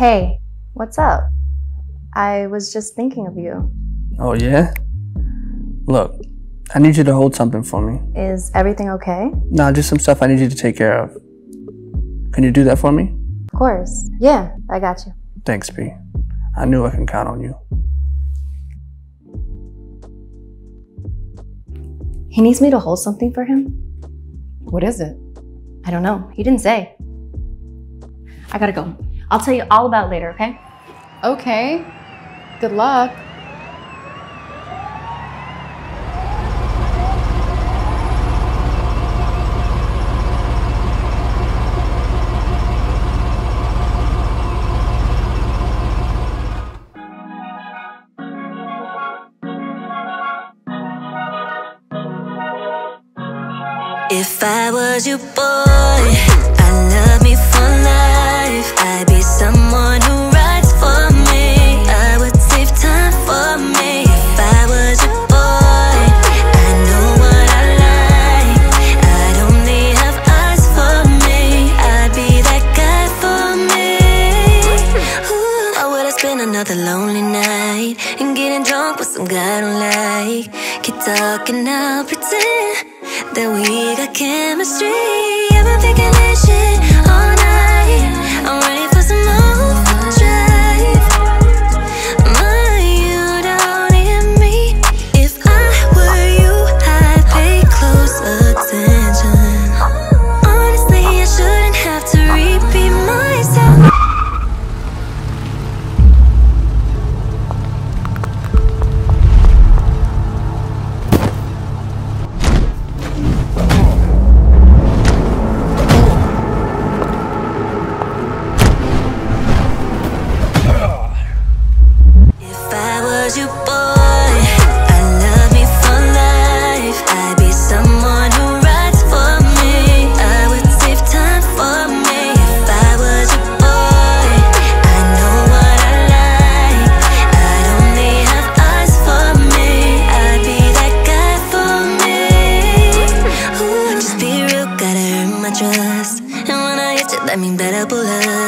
Hey, what's up? I was just thinking of you. Oh, yeah? Look, I need you to hold something for me. Is everything okay? Nah, just some stuff I need you to take care of. Can you do that for me? Of course. Yeah, I got you. Thanks, P. I knew I can count on you. He needs me to hold something for him? What is it? I don't know. He didn't say. I gotta go. I'll tell you all about it later, okay? Okay. Good luck. If I was your boy, I'd love me for life. I'd be someone who rides for me. I would save time for me. If I was your boy, I know what I like. I'd only have eyes for me. I'd be that guy for me. Ooh, or would I spend another lonely night and getting drunk with some guy I don't like? Keep talking, I'll pretend that we got chemistry. I've been thinking that mean better pull up.